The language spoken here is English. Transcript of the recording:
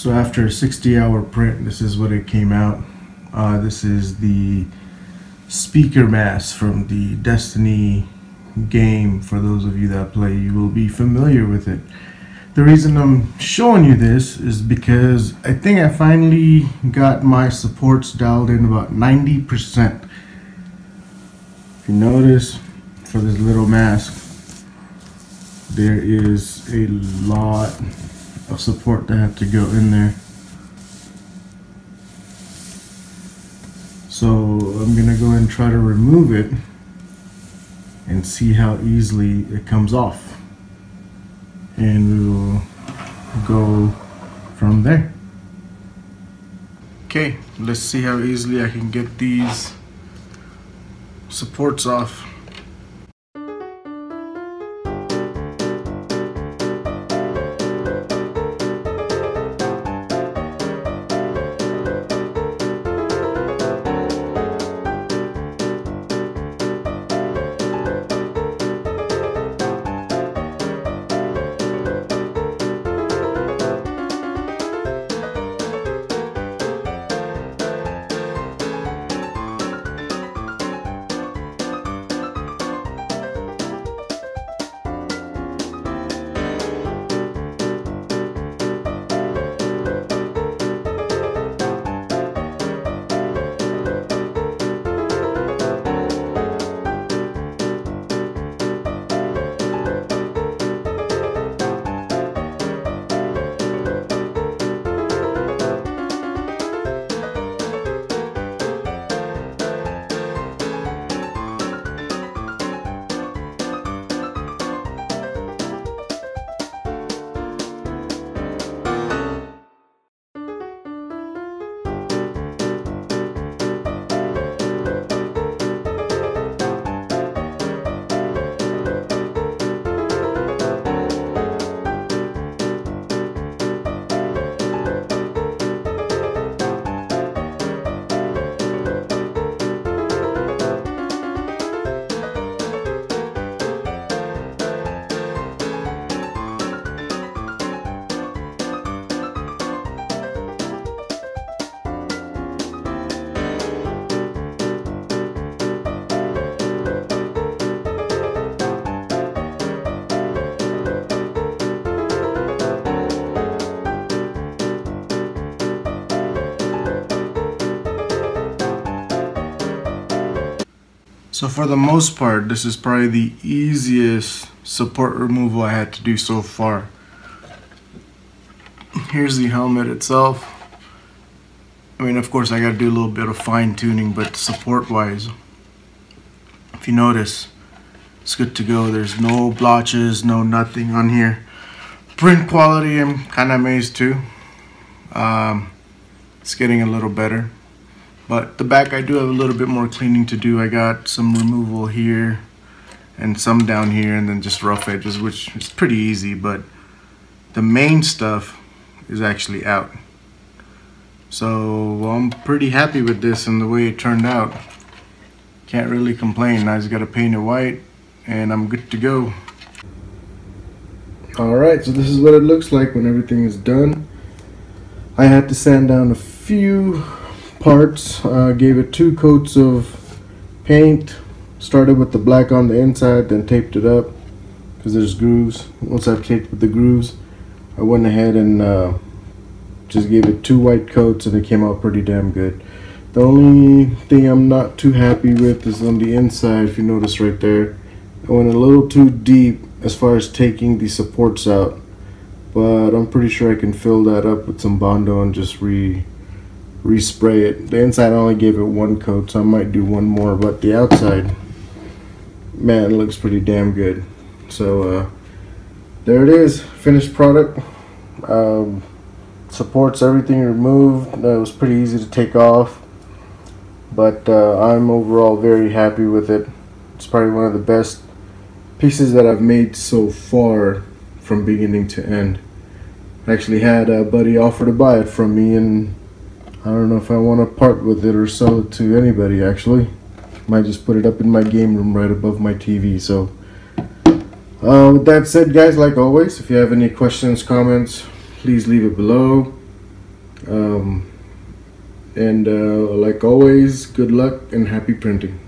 So after a 60 hour print, this is what it came out. Uh, this is the speaker mask from the Destiny game. For those of you that play, you will be familiar with it. The reason I'm showing you this is because I think I finally got my supports dialed in about 90%. If you notice, for this little mask, there is a lot of support that have to go in there. So I'm gonna go and try to remove it and see how easily it comes off. And we will go from there. Okay, let's see how easily I can get these supports off. So for the most part, this is probably the easiest support removal I had to do so far. Here's the helmet itself. I mean, of course, I got to do a little bit of fine tuning, but support-wise, if you notice, it's good to go. There's no blotches, no nothing on here. Print quality, I'm kind of amazed too. Um, it's getting a little better. But the back I do have a little bit more cleaning to do. I got some removal here and some down here and then just rough edges, which is pretty easy, but the main stuff is actually out. So I'm pretty happy with this and the way it turned out. Can't really complain. I just got to paint it white and I'm good to go. Alright, so this is what it looks like when everything is done. I had to sand down a few parts. Uh, gave it two coats of paint. Started with the black on the inside, then taped it up because there's grooves. Once I've taped with the grooves, I went ahead and uh, just gave it two white coats and it came out pretty damn good. The only thing I'm not too happy with is on the inside, if you notice right there. I went a little too deep as far as taking the supports out. But I'm pretty sure I can fill that up with some Bondo and just re respray it. The inside I only gave it one coat, so I might do one more, but the outside, man, looks pretty damn good. So uh, there it is, finished product. Um, supports everything removed. It was pretty easy to take off, but uh, I'm overall very happy with it. It's probably one of the best pieces that I've made so far from beginning to end. I actually had a buddy offer to buy it from me and I don't know if I want to part with it or sell it to anybody actually. Might just put it up in my game room right above my TV. So uh, with that said guys, like always, if you have any questions, comments, please leave it below. Um, and uh, like always, good luck and happy printing.